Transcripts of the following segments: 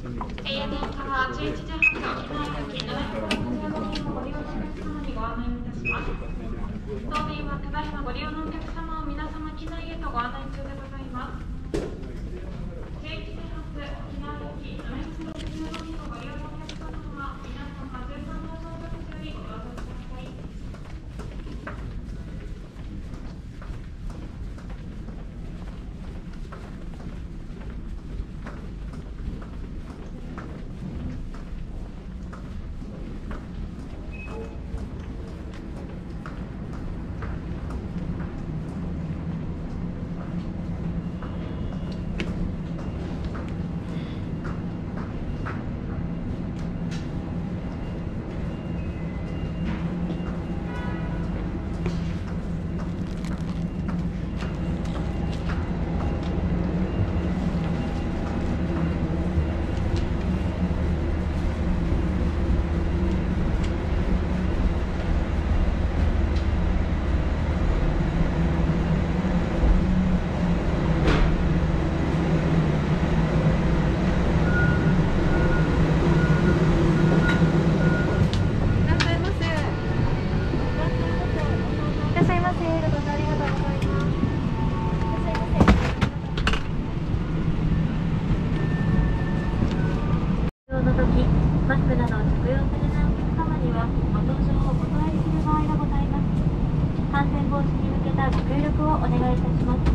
当便はただいまご利用のお客様を皆様機内へとご案内中でございます。11時発機内機7分15にご利用のお客様は皆様順番の乗車口よりご乗車ください。いらっしゃいませ。いらっしゃいませ。ご乗車ありがとうございます。いらっしゃいませ。乗の時、マスクなどを着用されないお客様にはご搭乗をお断りする場合がございます。感染防止に向けたご協力をお願いいたします。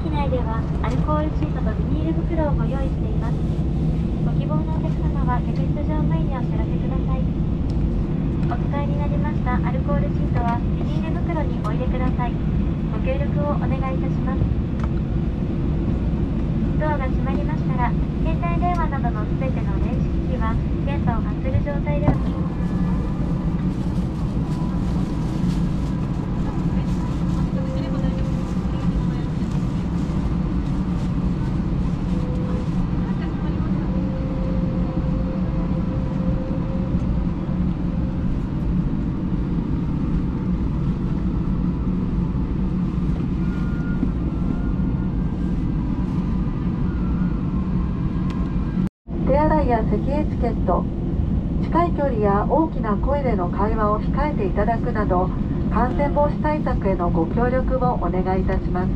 機内ではアルコールシートとビニール袋をご用意しています。ご希望のお客様は客室乗務員にお知らせください。お使いになりましたアルコールシートはビニール袋にお入れください。ご協力をお願いいたします。ドアが閉まりましたら、携帯電話などのすべての電子機器は電波を発する状態では手洗いや席エチケット近い距離や大きな声での会話を控えていただくなど感染防止対策へのご協力をお願いいたします。